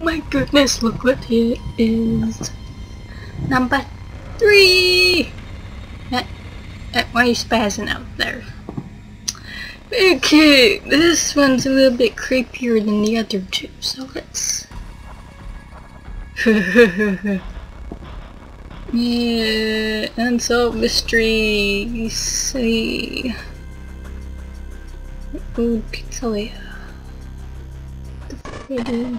My goodness, look what here is. Number three! Uh, why are you spazzing out there? Okay, this one's a little bit creepier than the other two, so let's... yeah, unsolved mystery, see... Ooh, pizzeria. Freddy.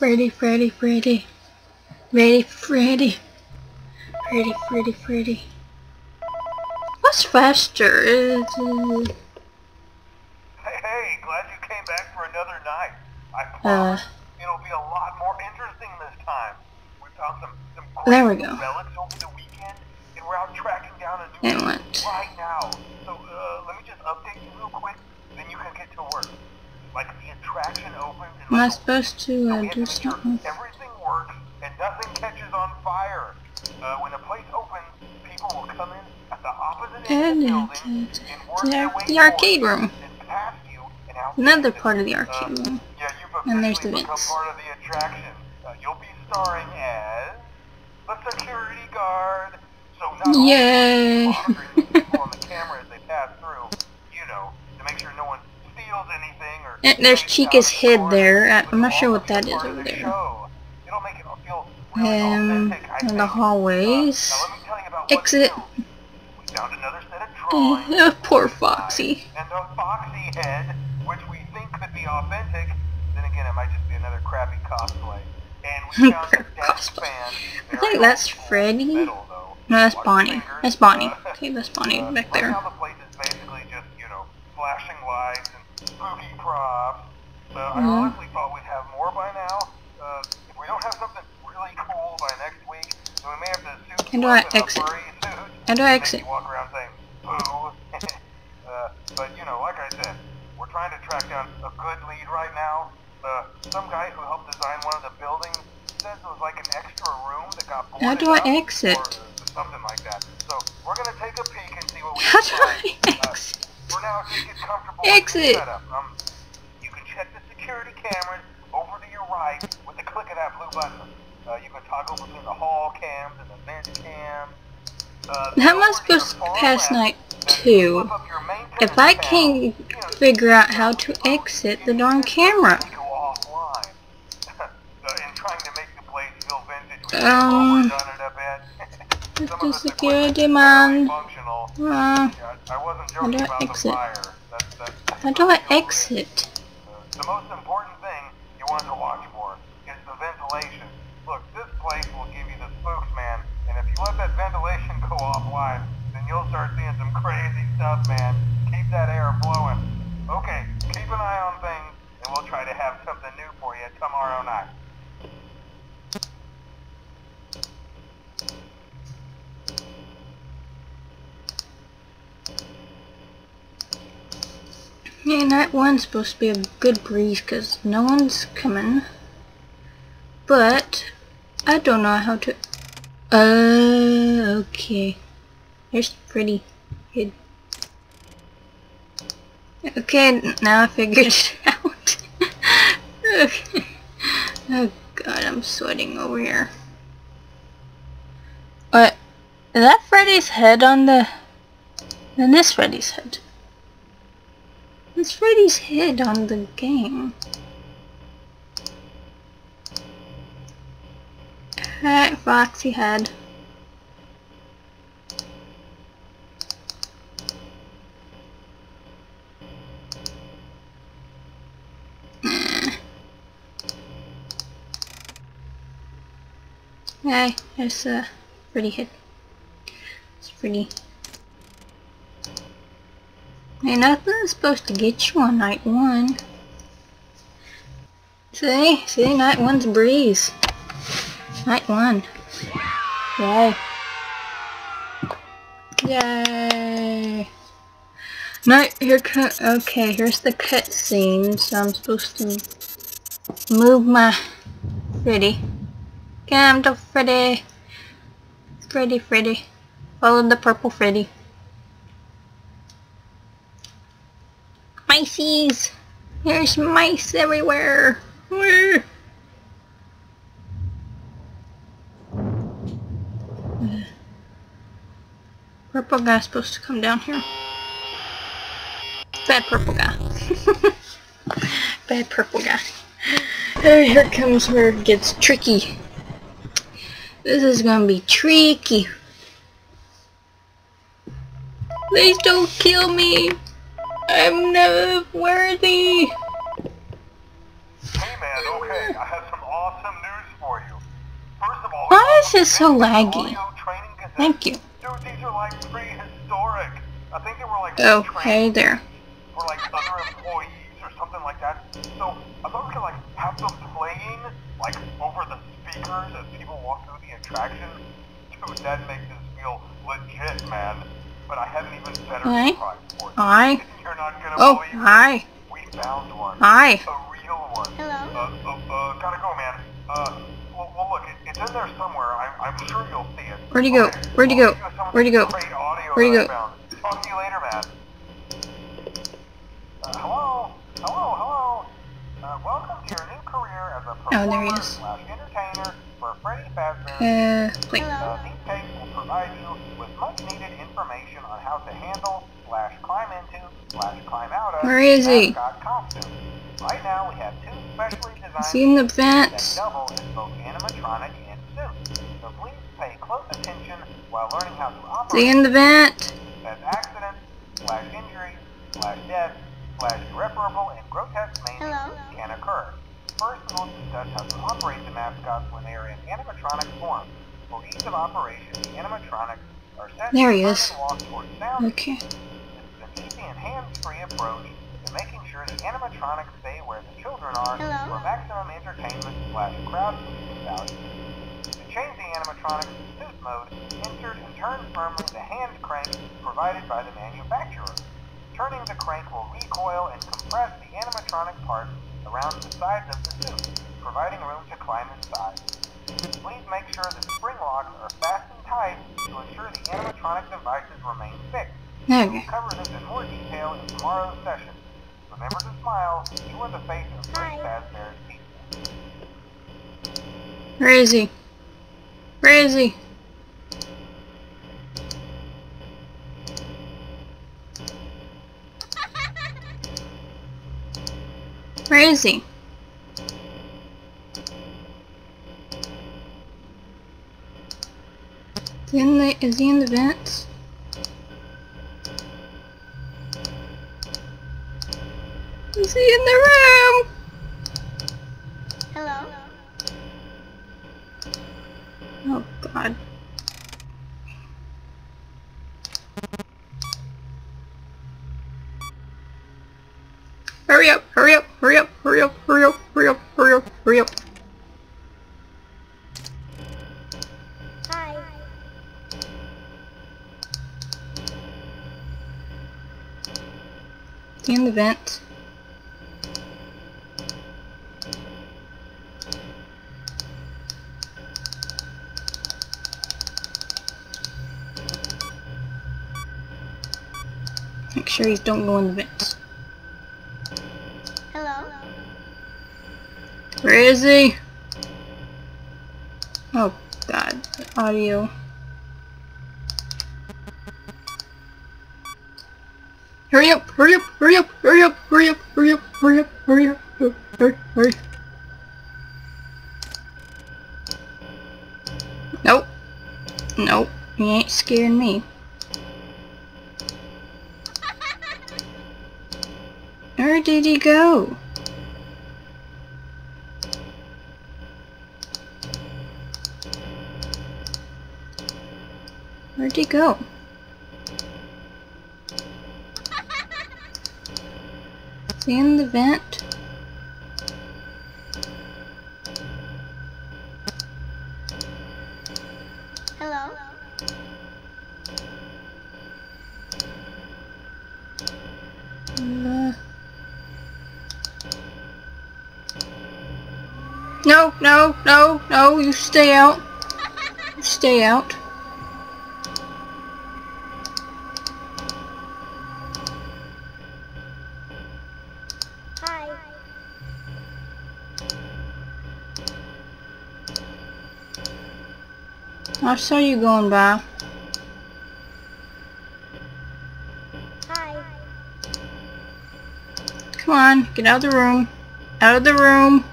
Freddy, Freddy, Freddy. Freddy, Freddy. Freddy, Freddy, Freddy. What's faster? Is, uh, Hey, hey, glad you came back for another night. I uh, it'll be a lot more interesting this time. We found some, some There we go. relics over the weekend, and we're out tracking down a new right now. So, uh, let me just update you real quick, then you can get to work. Like, the attraction opens am I supposed to uh, do to make sure something? everything works and nothing catches on fire. Uh, when the place opens, people will come in at the opposite end of the building and work their way the arcade room. and you and Another part of the arcade Uh, room. Yeah, you've And there's the vents. part of the attraction. Uh, you'll be starring as the security guard. So not Yay. will you be monitoring the people on the camera as they pass through, you know, to make sure no one steals anything or And there's takes Chica's head there. I'm not sure what that is over there. show. It'll make it feel really Um, in the hallways. Now let me tell you about what Exit. to do. We found another set of uh, poor Foxy. And a foxy head, which we think could be authentic. Then again, it might just be another crappy cosplay. And we found a Crap desk cosplay. I think that's Freddy. No, that's Bonnie. That's Bonnie. Okay, that's Bonnie back there. now the place is basically just, you know, flashing lights and spooky props. Uh, I Mhm. honestly thought we'd have more by now. Uh, if we don't have something really cool by next week, then we may have to suit do I up in a exit? furry suit How do I and exit? walk around saying, boo. uh, but, you know, like I said, we're trying to track down a good lead right now. Uh, some guy who helped design one of the buildings says it was like an extra room that got How do I exit? Or, uh, something like that. So we're gonna take a peek and see what we How can do find. I Uh, exit? for now, just get comfortable Exit. with the setup. Um, you can check the security cameras over to your right with the click of that blue button. Uh, you can toggle between the hall cams and the vent cams. Uh, How am I supposed to pass night two? flip up your maintenance If I can You know, figure out how to exit the darn camera. Uh, trying to make the place feel vintage, we Um, overdone it a bit. It's the security man. Uh, How do I exit? the fire. That's, that's how do I the real risk. exit? The most important thing you want to watch for is the ventilation. Look, this place will give you the spooks, man. And if you let that ventilation go offline, then you'll start seeing some crazy stuff, man. Keep that air flowing. Okay, keep an eye on things, and we'll try to have something new for you tomorrow night. Yeah, night one's supposed to be a good breeze because no one's coming. But I don't know how to. Uh, okay. There's pretty kid. Okay, now I figured it out. okay. Oh god, I'm sweating over here. What? Is that Freddy's head on the... Then this Freddy's head. It's Freddy's head on the game. Alright, Foxy head. Hey, there's uh, a Freddy head. It's pretty. Hey, nothing's supposed to get you on night one. See? See? Night one's breeze. Night one. Yay. Yay. Night, here. Okay, here's the cutscene. So I'm supposed to move my Freddy. Come to Freddy. Freddy, Freddy. Follow the purple Freddy. Pisces! There's mice everywhere. Where? Purple guy's supposed to come down here. Bad purple guy. Bad purple guy. Here comes where it gets tricky. This is gonna be tricky. Please don't kill me. I'm not worthy. Hey man, okay, I have some awesome news for you. First of all, Why is this so laggy? audio training cassettes. Thank you. Dude, these are like prehistoric. I think they were like Oh, hey there. like other employees or something like that. So I thought we could like have them playing like over the speakers as people walk through the attraction. Dude, that makes this feel legit, man. But I haven't even better Hi. surprise for you. Hi. You're not gonna Oh, believe it. hi. We found one. Hi. A real one. Hello? Uh, uh, uh, gotta go, man. Uh, well, well look, it, it's in there somewhere. I'm, I'm sure you'll see it. Where'd he go? Where'd he I'll go? give you some of Where'd he the go? Where'd he that I go? found. Talk to you later, man. Uh, hello? Hello, hello? Uh, welcome to your new career as a Oh, there he is. slash entertainer for Freddy Fazbear's Uh, wait. uh, these tapes will provide you with much needed information on how to handle, slash climb into, slash climb out of Where is he? mascot costumes. Right now we have two specially designed Is he in the that vents? double as both animatronic and suit. So please pay close attention while learning how to Is operate he in the vent? as accidents, slash injuries, slash death, slash irreparable and grotesque maiming Hello? can occur. First, we will discuss how to operate the mascots when they are in animatronic There he to turn is. and walk towards sound. Okay. This an easy and hands-free approach to making sure the animatronics stay where the children are Hello? for maximum entertainment slash crowd value. To change the animatronics to suit mode, insert and turn firmly the hand crank provided by the manufacturer. Turning the crank will recoil and compress the animatronic parts around the sides of the suit, providing room to climb inside. Please make sure the spring locks are fastened tight to ensure the animatronic devices remain fixed. We'll cover this in more detail in tomorrow's session. Remember to smile. You are the face of Freddy Hi. Fazbear's Pizza. Where is he? Where is he? Where is he? Is he in the, is he in the vents? Is he in the room? Hello? Oh god. Hurry up, hurry up, hurry up, hurry up, hurry up, hurry up, hurry up, hurry up. Hi. Is he in the vent? Make sure he don't go in the vents. Hello? Where is he? Oh god, the audio. Hurry up, hurry up, hurry up, hurry up, hurry up, hurry up, hurry up, hurry up, hurry, hurry, hurry. Nope. Nope, he ain't scaring me. Where did he go? Where'd he go? Is he in the vent? No, no, no, no, you stay out. You stay out. Hi. I saw you going by. Hi. Come on, get out of the room. Out of the room.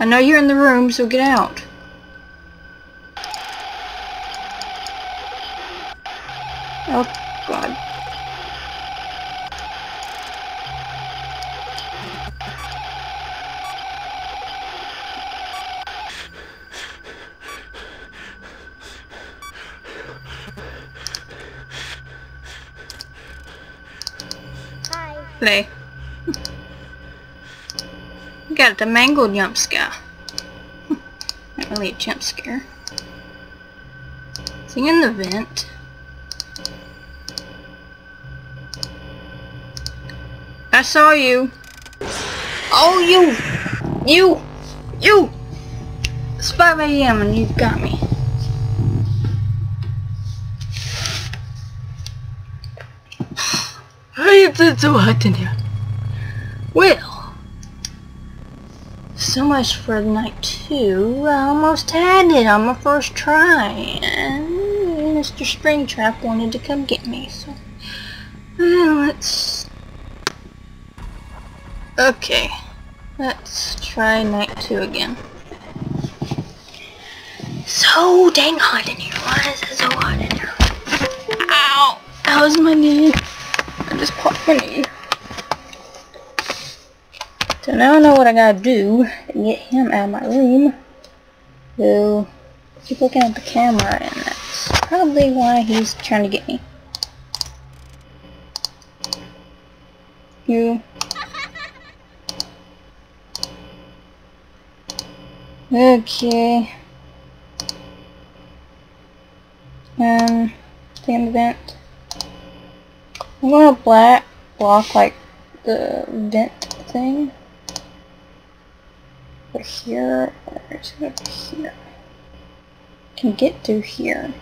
I know you're in the room, so get out. Oh, got the Mangle jump scare. Not really a jump scare. Is he in the vent? I saw you. Oh, you! You! You! It's 5 a.m. and you've got me. It's so hot in here. Well, so much for night two. I almost had it on my first try, and Mr. Springtrap wanted to come get me, so uh, let's. Okay, let's try night two again. So dang hot in here. Why is it so hot in here? Ow! That was my knee. I just popped my knee. So now I know what I gotta do to get him out of my room. So, keep looking at the camera and that's probably why he's trying to get me. You. Okay. Um, the vent. I'm gonna black block like the vent thing. Over here, or is it over here? Can get through here.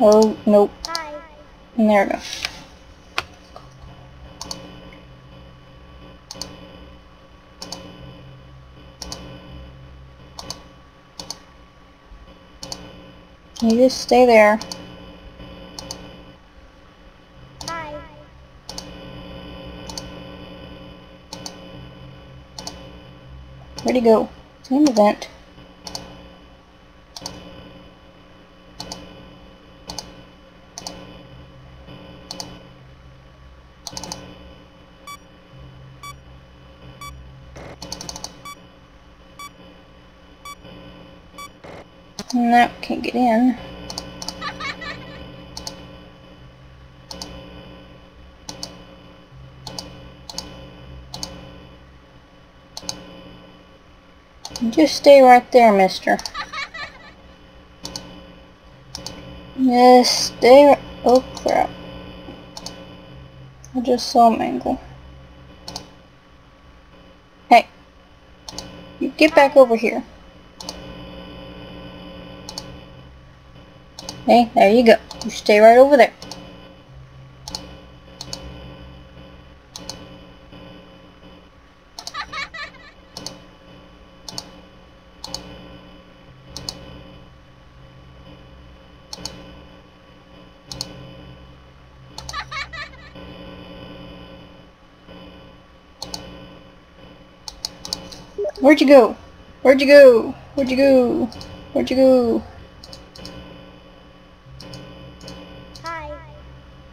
Oh, nope. Hi. And there we go. You just stay there. Hi. Where'd he go? It's in the vent. No, can't get in. Just stay right there, mister. Yes, stay. Oh, crap. I just saw Mangle. Hey. You get back over here. Hey, there you go. You stay right over there. Where'd you go? Where'd you go? Where'd you go? Where'd you go? Hi.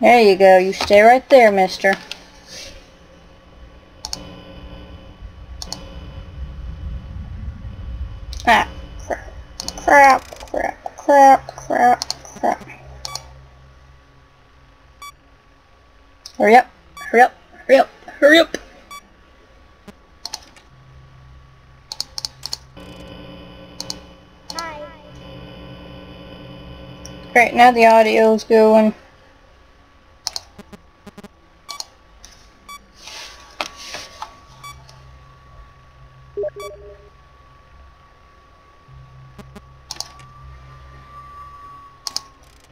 There you go. You stay right there, mister. Ah, crap. Crap, crap, crap, crap, crap. Hurry up, hurry up, hurry up, hurry up. Hi. Great, now the audio's going.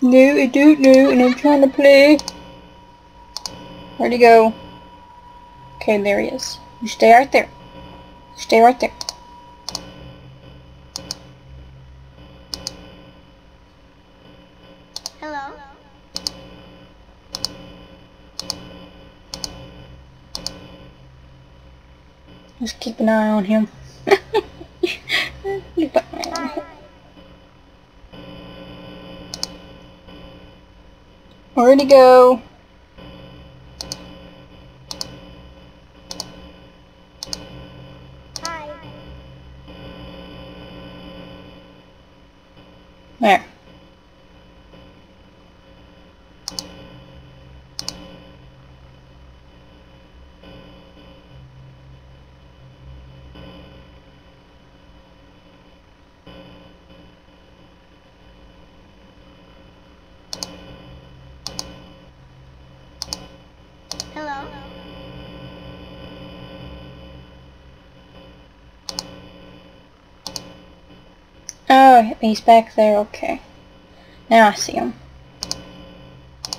No, I don't know, and I'm trying to play. Where'd he go? Okay, there he is. You stay right there. Stay right there. Just keep an eye on him. Where'd he go? Hi. There. Hello. Oh, he's back there. Okay. Now I see him.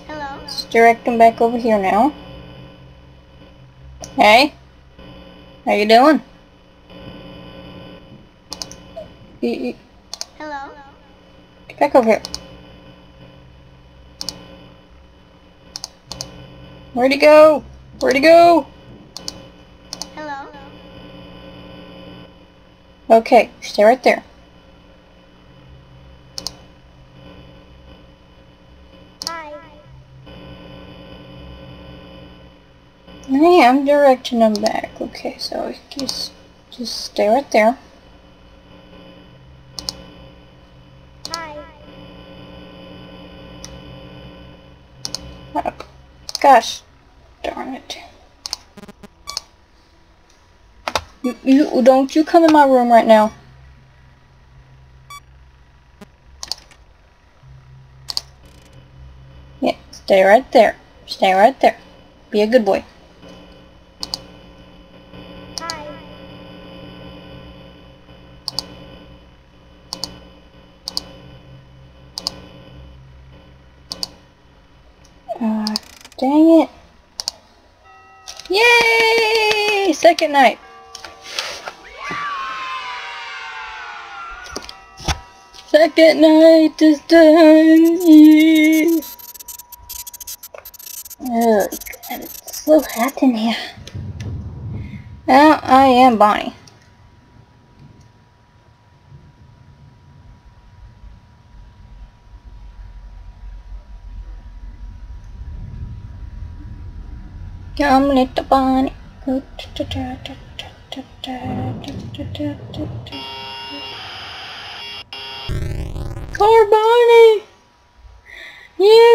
Hello. Let's direct him back over here now. Hey. How you doing? You, you, Hello. get back over here. Where'd he go? Where'd he go? Hello. Okay, stay right there. Hi. I am directing him back. Okay, so just just stay right there. Hi. Oh, gosh, darn it. You, you don't you come in my room right now. Yeah, stay right there. Stay right there. Be a good boy. Hi. Uh, dang it. Yay! Second night. Second night is done. Yeah. Oh, God, it's so hot in here. Well, I am Bonnie. Come little Bonnie. Carboni! yeah.